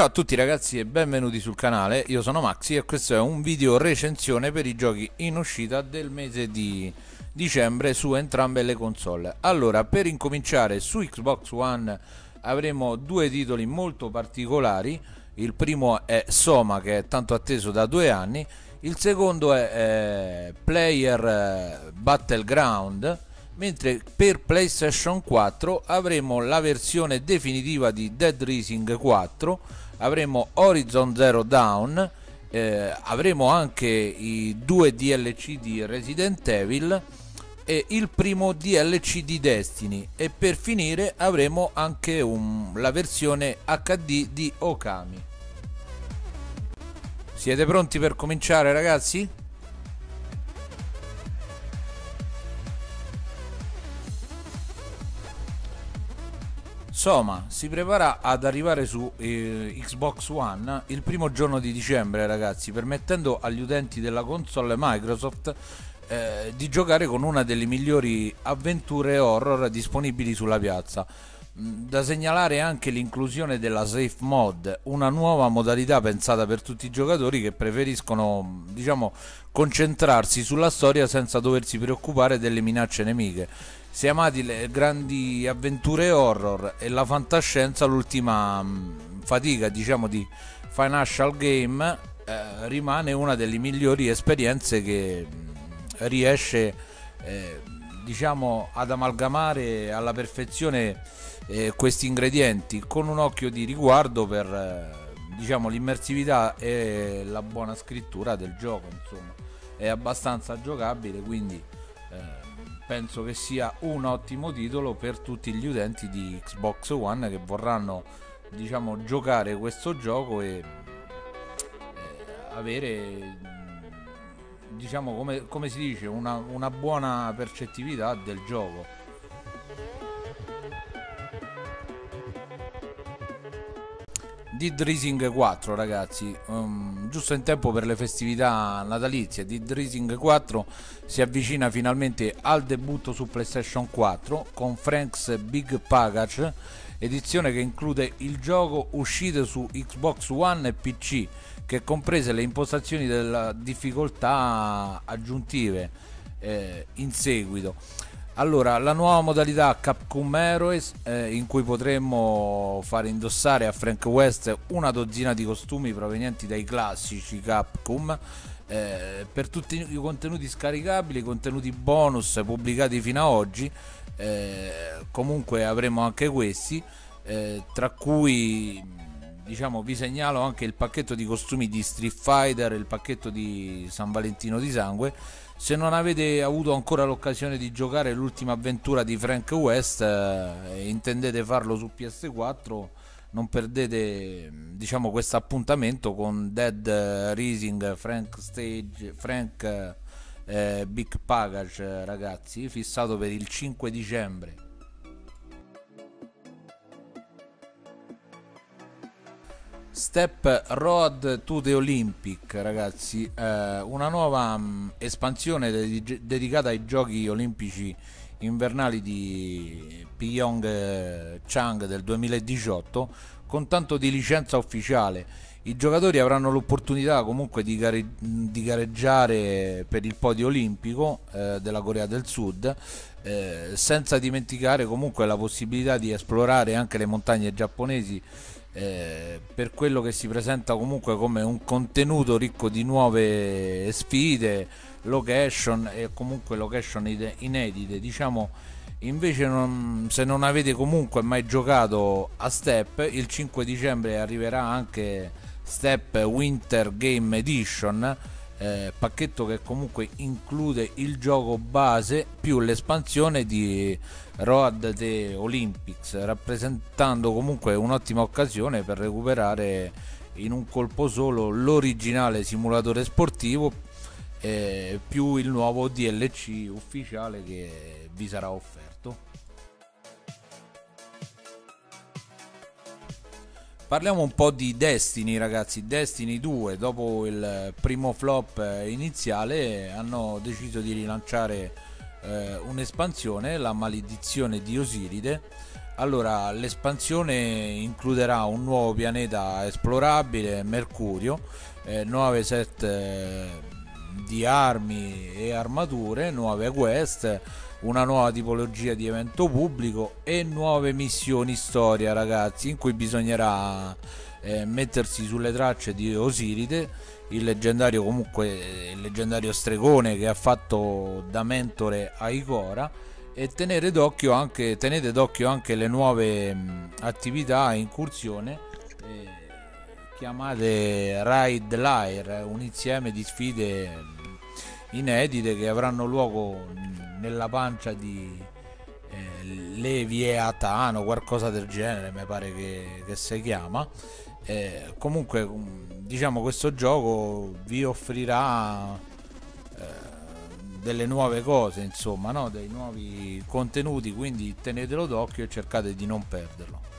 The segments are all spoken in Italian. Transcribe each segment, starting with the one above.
Ciao a tutti ragazzi e benvenuti sul canale, io sono Maxi e questo è un video recensione per i giochi in uscita del mese di dicembre su entrambe le console. Allora, per incominciare su Xbox One avremo due titoli molto particolari, il primo è Soma che è tanto atteso da due anni, il secondo è eh, Player eh, Battleground, mentre per PlayStation 4 avremo la versione definitiva di Dead Rising 4 avremo Horizon Zero Dawn eh, avremo anche i due DLC di Resident Evil e il primo DLC di Destiny e per finire avremo anche un, la versione HD di Okami siete pronti per cominciare ragazzi? Soma si prepara ad arrivare su eh, Xbox One il primo giorno di dicembre ragazzi permettendo agli utenti della console Microsoft eh, di giocare con una delle migliori avventure horror disponibili sulla piazza da segnalare anche l'inclusione della Safe Mod, una nuova modalità pensata per tutti i giocatori che preferiscono diciamo, concentrarsi sulla storia senza doversi preoccupare delle minacce nemiche. Se amati le grandi avventure horror e la fantascienza, l'ultima mm, fatica diciamo di Financial Game eh, rimane una delle migliori esperienze che mm, riesce eh, diciamo ad amalgamare alla perfezione eh, questi ingredienti con un occhio di riguardo per eh, diciamo l'immersività e la buona scrittura del gioco insomma. È abbastanza giocabile quindi eh, penso che sia un ottimo titolo per tutti gli utenti di Xbox One che vorranno diciamo giocare questo gioco e eh, avere diciamo come, come si dice una, una buona percettività del gioco Dead Rising 4 ragazzi. Um, giusto in tempo per le festività natalizie Dead Rising 4 si avvicina finalmente al debutto su PlayStation 4 con Frank's Big Package edizione che include il gioco uscito su Xbox One e PC che comprese le impostazioni della difficoltà aggiuntive eh, in seguito allora, la nuova modalità Capcom Heroes eh, in cui potremmo fare indossare a Frank West una dozzina di costumi provenienti dai classici Capcom eh, per tutti i contenuti scaricabili, contenuti bonus pubblicati fino ad oggi. Eh, comunque avremo anche questi, eh, tra cui diciamo vi segnalo anche il pacchetto di costumi di Street Fighter, il pacchetto di San Valentino di Sangue se non avete avuto ancora l'occasione di giocare l'ultima avventura di Frank West eh, e intendete farlo su PS4 non perdete diciamo questo appuntamento con Dead Rising Frank Stage Frank eh, Big Package ragazzi fissato per il 5 dicembre Step Road to the Olympic, ragazzi, eh, una nuova mh, mm, espansione de- dedicata ai giochi olimpici invernali di Pyeongchang del 2018 con tanto di licenza ufficiale. I giocatori avranno l'opportunità comunque di, gare- di gareggiare per il podio olimpico eh, della Corea del Sud, eh, senza dimenticare comunque la possibilità di esplorare anche le montagne giapponesi eh, per quello che si presenta comunque come un contenuto ricco di nuove sfide, location e comunque location inedite. Diciamo invece non, se non avete comunque mai giocato a Step, il 5 dicembre arriverà anche Step Winter Game Edition. Eh, pacchetto che comunque include il gioco base più l'espansione di Road the Olympics, rappresentando comunque un'ottima occasione per recuperare in un colpo solo l'originale simulatore sportivo eh, più il nuovo DLC ufficiale che vi sarà offerto. Parliamo un po' di Destiny ragazzi, Destiny 2 dopo il primo flop iniziale hanno deciso di rilanciare eh, un'espansione, la maledizione di Osiride. Allora l'espansione includerà un nuovo pianeta esplorabile, Mercurio, eh, nuove set eh, di armi e armature, nuove quest, una nuova tipologia di evento pubblico e nuove missioni storia ragazzi in cui bisognerà eh, mettersi sulle tracce di Osiride il leggendario comunque il leggendario stregone che ha fatto da mentore a Ikora e tenere d'occhio anche, tenete d'occhio anche le nuove mh, attività incursione eh, chiamate Ride Lair un insieme di sfide inedite che avranno luogo nella pancia di eh, Leviatano, qualcosa del genere, mi pare che, che si chiama. Eh, comunque, diciamo, questo gioco vi offrirà eh, delle nuove cose, insomma, no? dei nuovi contenuti, quindi tenetelo d'occhio e cercate di non perderlo.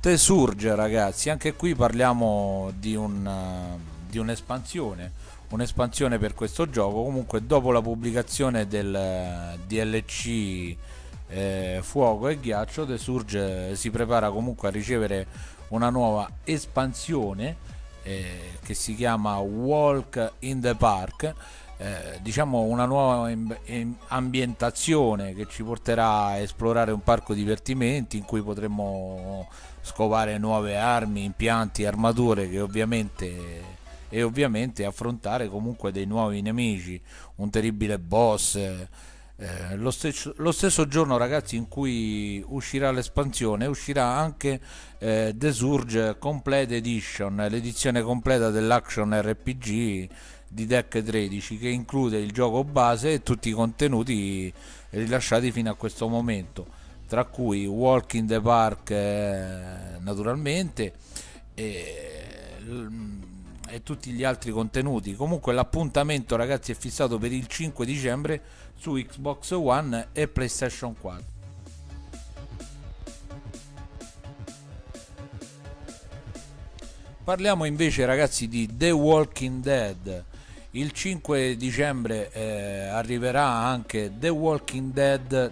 Te surge ragazzi, anche qui parliamo di, un, di un'espansione, un'espansione per questo gioco, comunque dopo la pubblicazione del DLC eh, Fuoco e Ghiaccio, The Surge si prepara comunque a ricevere una nuova espansione eh, che si chiama Walk in the Park eh, diciamo una nuova ambientazione che ci porterà a esplorare un parco divertimenti in cui potremo scovare nuove armi, impianti, armature che ovviamente e ovviamente affrontare comunque dei nuovi nemici, un terribile boss. Eh, lo, stesso, lo, stesso, giorno ragazzi in cui uscirà l'espansione uscirà anche eh, The Surge Complete Edition l'edizione completa dell'action RPG di Deck 13 che include il gioco base e tutti i contenuti rilasciati fino a questo momento tra cui Walk in the Park eh, naturalmente e, e, tutti gli altri contenuti. Comunque l'appuntamento ragazzi è fissato per il 5 dicembre su Xbox One e PlayStation 4 parliamo invece ragazzi di The Walking Dead il 5 dicembre eh, arriverà anche The Walking Dead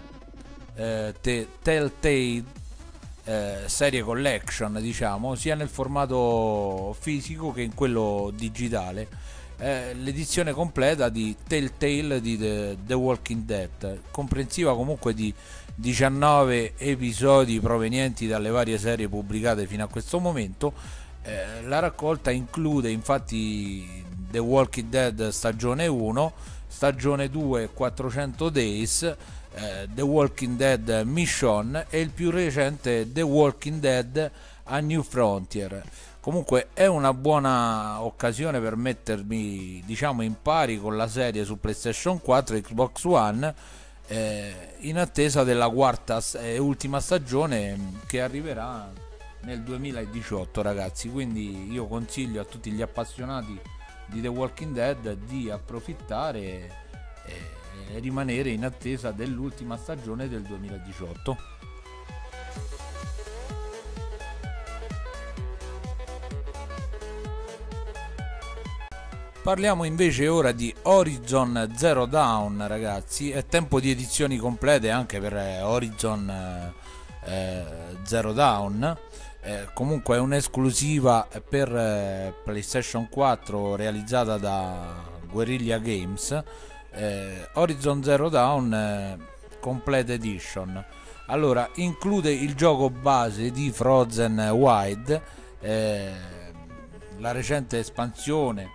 eh, The Telltale eh, serie collection diciamo sia nel formato fisico che in quello digitale. Eh, l'edizione completa di Telltale di The, The Walking Dead comprensiva comunque di 19 episodi provenienti dalle varie serie pubblicate fino a questo momento. Eh, la raccolta include infatti The Walking Dead stagione 1, stagione 2 400 Days, eh, The Walking Dead Mission e il più recente The Walking Dead a New Frontier. Comunque è una buona occasione per mettermi diciamo in pari con la serie su PlayStation 4 e Xbox One eh, in attesa della quarta e ultima stagione che arriverà nel 2018 ragazzi quindi io consiglio a tutti gli appassionati di The Walking Dead di approfittare e, rimanere in attesa dell'ultima stagione del 2018. Parliamo invece ora di Horizon Zero Dawn ragazzi, è tempo di edizioni complete anche per Horizon eh, Zero Dawn eh, comunque è un'esclusiva per eh, PlayStation 4 realizzata da Guerrilla Games eh, Horizon Zero Dawn eh, Complete Edition. Allora include il gioco base di Frozen Wild eh, la recente espansione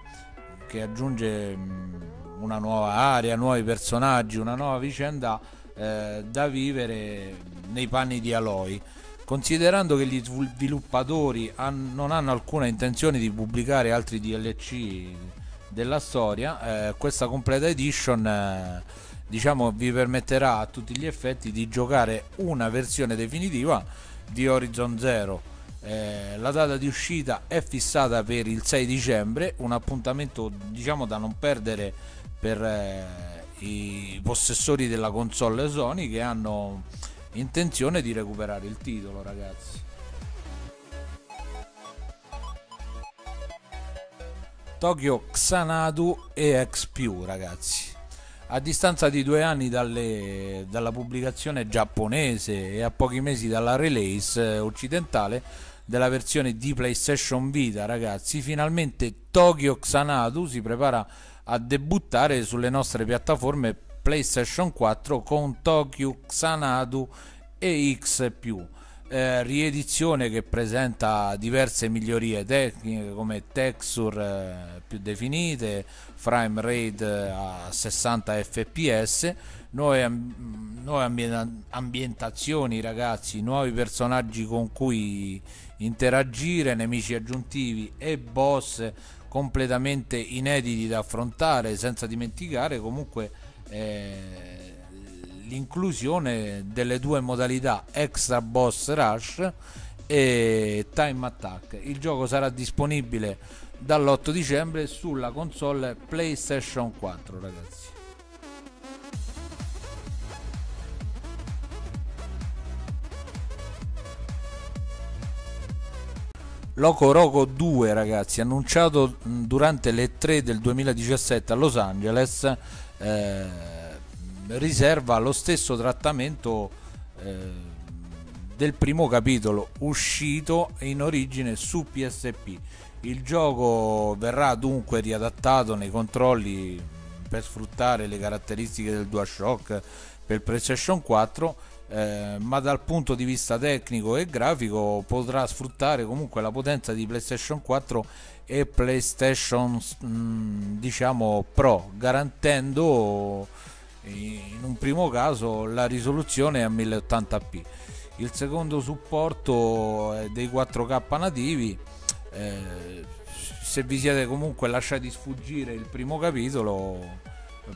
che aggiunge mh, mm, una nuova area, nuovi personaggi, una nuova vicenda eh, da vivere nei panni di Aloy Considerando che gli sviluppatori han, non hanno alcuna intenzione di pubblicare altri DLC della storia, eh, questa completa edition eh, diciamo vi permetterà a tutti gli effetti di giocare una versione definitiva di Horizon Zero. Eh, la data di uscita è fissata per il 6 dicembre un appuntamento diciamo da non perdere per eh, i possessori della console Sony che hanno intenzione di recuperare il titolo ragazzi. Tokyo Xanadu EX ragazzi. A distanza di due anni dalle, dalla pubblicazione giapponese e a pochi mesi dalla release eh, occidentale della versione di PlayStation Vita, ragazzi, finalmente Tokyo Xanadu si prepara a debuttare sulle nostre piattaforme PlayStation 4 con Tokyo Xanadu EX+ eh, riedizione che presenta diverse migliorie tecniche come texture eh, più definite, frame rate eh, a 60 fps, nuove, nuove ambientazioni ragazzi, nuovi personaggi con cui interagire, nemici aggiuntivi e boss completamente inediti da affrontare senza dimenticare comunque eh, l'inclusione delle due modalità Extra Boss Rush e Time Attack. Il gioco sarà disponibile dall'8 dicembre sulla console PlayStation 4, ragazzi. Loco Roco 2 ragazzi annunciato durante le 3 del 2017 a Los Angeles eh, riserva lo stesso trattamento eh, del primo capitolo uscito in origine su PSP. Il gioco verrà dunque riadattato nei controlli per sfruttare le caratteristiche del DualShock per PlayStation 4 eh, ma dal punto di vista tecnico e grafico potrà sfruttare comunque la potenza di PlayStation 4 e PlayStation mm, diciamo Pro garantendo in un primo caso la risoluzione a 1080p il secondo supporto è dei 4k nativi. Eh, se vi siete comunque lasciati sfuggire il primo capitolo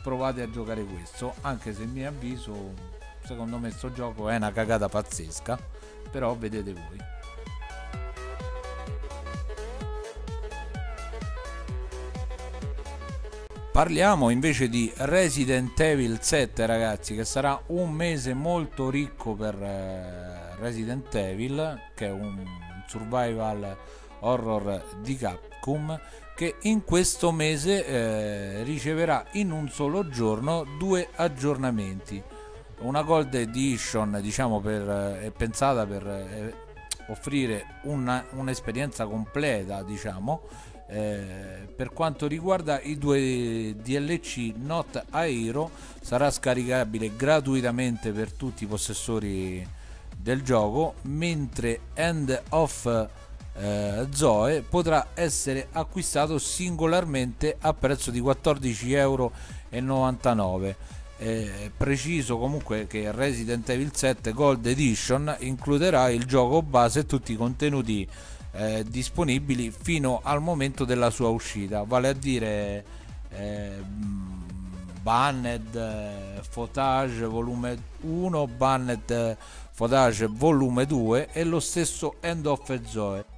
provate a giocare questo anche se mi avviso secondo me questo gioco è una cagata pazzesca però vedete voi. Parliamo invece di Resident Evil 7 ragazzi che sarà un mese molto ricco per eh, Resident Evil che è un survival horror di Capcom che in questo mese eh, riceverà in un solo giorno due aggiornamenti una gold edition diciamo per, eh, è pensata per eh, offrire un'esperienza completa diciamo eh, per quanto riguarda i due DLC Not Aero sarà scaricabile gratuitamente per tutti i possessori del gioco mentre End of eh, Zoe potrà essere acquistato singolarmente a prezzo di 14,99 euro eh, preciso comunque che Resident Evil 7 Gold Edition includerà il gioco base e tutti i contenuti eh, disponibili fino al momento della sua uscita, vale a dire eh, Banned eh, Footage volume 1, Banned eh, Footage volume 2 e lo stesso End of Zoe.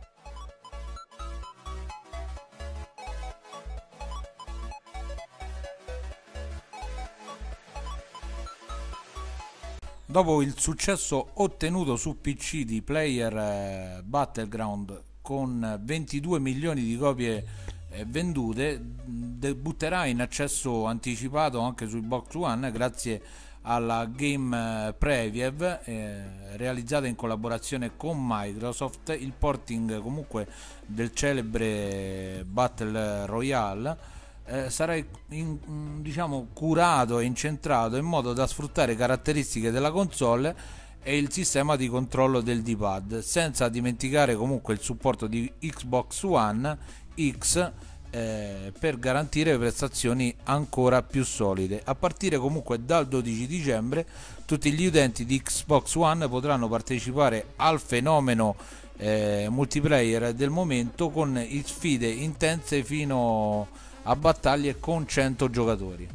Dopo il successo ottenuto su PC di Player eh, Battleground con 22 milioni di copie eh, vendute, debutterà in accesso anticipato anche su Xbox One grazie alla Game eh, Preview eh, realizzata in collaborazione con Microsoft, il porting comunque del celebre Battle Royale eh, sarà in, diciamo, curato e incentrato in modo da sfruttare caratteristiche della console e il sistema di controllo del D-pad, senza dimenticare comunque il supporto di Xbox One X eh, per garantire prestazioni ancora più solide. A partire comunque dal 12 dicembre tutti gli utenti di Xbox One potranno partecipare al fenomeno eh, multiplayer del momento con sfide intense fino a a battaglie con 100 giocatori.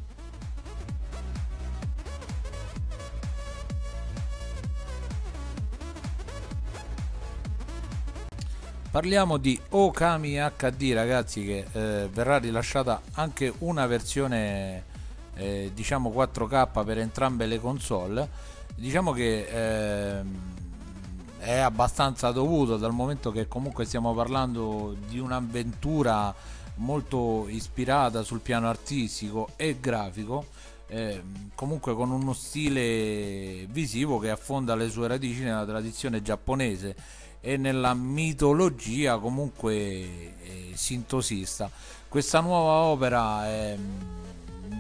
Parliamo di Okami HD ragazzi che eh, verrà rilasciata anche una versione eh, diciamo 4K per entrambe le console. Diciamo che eh, è abbastanza dovuto dal momento che comunque stiamo parlando di un'avventura molto ispirata sul piano artistico e grafico eh, comunque con uno stile visivo che affonda le sue radici nella tradizione giapponese e nella mitologia comunque eh, sintosista. Questa nuova opera eh,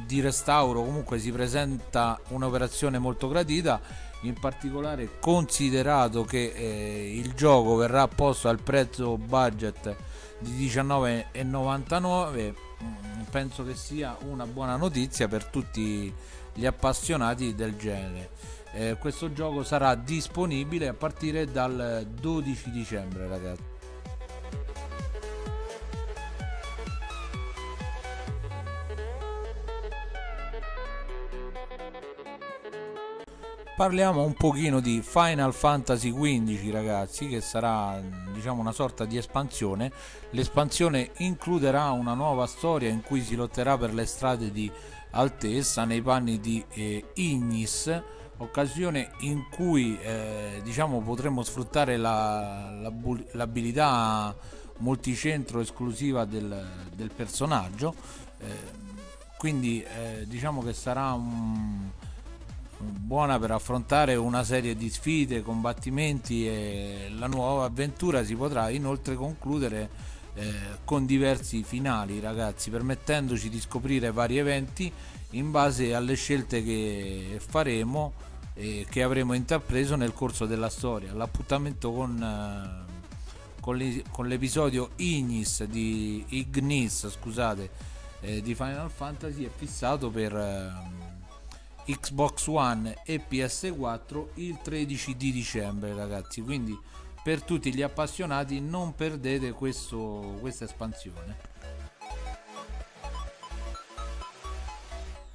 di restauro comunque si presenta un'operazione molto gradita, in particolare considerato che eh, il gioco verrà posto al prezzo budget di 19,99 mm, penso che sia una buona notizia per tutti gli appassionati del genere. Eh, questo gioco sarà disponibile a partire dal 12 dicembre ragazzi Parliamo un pochino di Final Fantasy XV ragazzi che sarà diciamo una sorta di espansione. L'espansione includerà una nuova storia in cui si lotterà per le strade di Altessa nei panni di eh, Ignis occasione in cui eh, diciamo potremo sfruttare la, la, l'abilità multicentro esclusiva del, del personaggio eh, quindi eh, diciamo che sarà un, buona per affrontare una serie di sfide, combattimenti e la nuova avventura si potrà inoltre concludere eh, con diversi finali ragazzi permettendoci di scoprire vari eventi in base alle scelte che faremo e che avremo intrapreso nel corso della storia. L'appuntamento con, eh, con, le, con l'episodio Ignis di Ignis, scusate, eh, di Final Fantasy è fissato per eh, Xbox One e PS4 il 13 di dicembre, ragazzi. Quindi per tutti gli appassionati non perdete questo, questa espansione.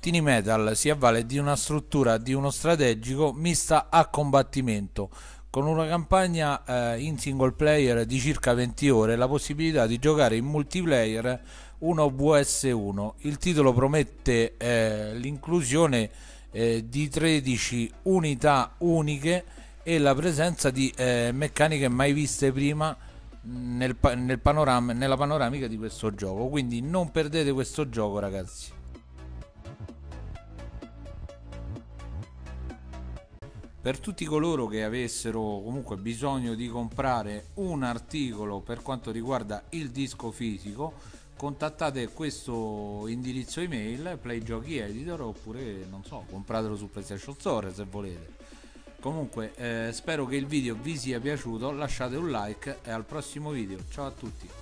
Tiny Metal si avvale di una struttura di uno strategico mista a combattimento con una campagna eh, in single player di circa 20 ore la possibilità di giocare in multiplayer 1 vs 1 il titolo promette eh, l'inclusione eh, di 13 unità uniche e la presenza di eh, meccaniche mai viste prima nel, nel panorama, nella panoramica di questo gioco. Quindi non perdete questo gioco ragazzi. Per tutti coloro che avessero comunque bisogno di comprare un articolo per quanto riguarda il disco fisico contattate questo indirizzo email playgiochi editor oppure non so compratelo su PlayStation Store se volete. Comunque eh, spero che il video vi sia piaciuto lasciate un like e al prossimo video. Ciao a tutti